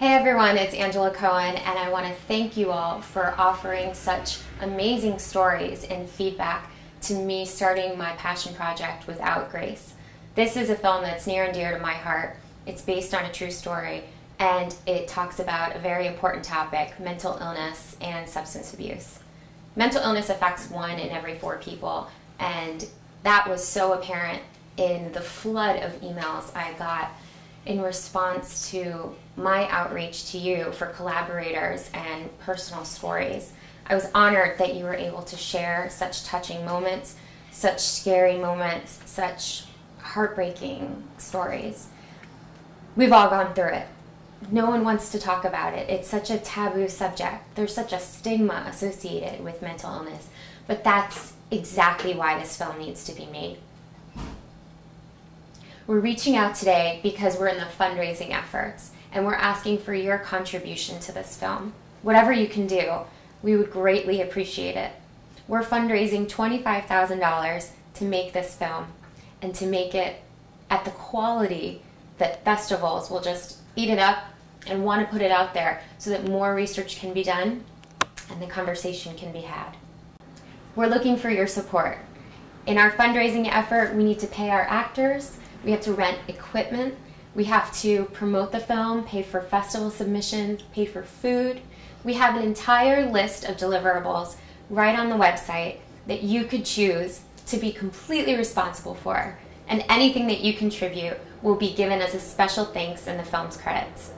Hey everyone, it's Angela Cohen, and I want to thank you all for offering such amazing stories and feedback to me starting my passion project without grace. This is a film that's near and dear to my heart. It's based on a true story, and it talks about a very important topic mental illness and substance abuse. Mental illness affects one in every four people, and that was so apparent in the flood of emails I got in response to my outreach to you for collaborators and personal stories. I was honored that you were able to share such touching moments, such scary moments, such heartbreaking stories. We've all gone through it. No one wants to talk about it. It's such a taboo subject. There's such a stigma associated with mental illness. But that's exactly why this film needs to be made. We're reaching out today because we're in the fundraising efforts and we're asking for your contribution to this film. Whatever you can do, we would greatly appreciate it. We're fundraising $25,000 to make this film and to make it at the quality that festivals will just eat it up and want to put it out there so that more research can be done and the conversation can be had. We're looking for your support. In our fundraising effort, we need to pay our actors, we have to rent equipment. We have to promote the film, pay for festival submissions, pay for food. We have an entire list of deliverables right on the website that you could choose to be completely responsible for. And anything that you contribute will be given as a special thanks in the film's credits.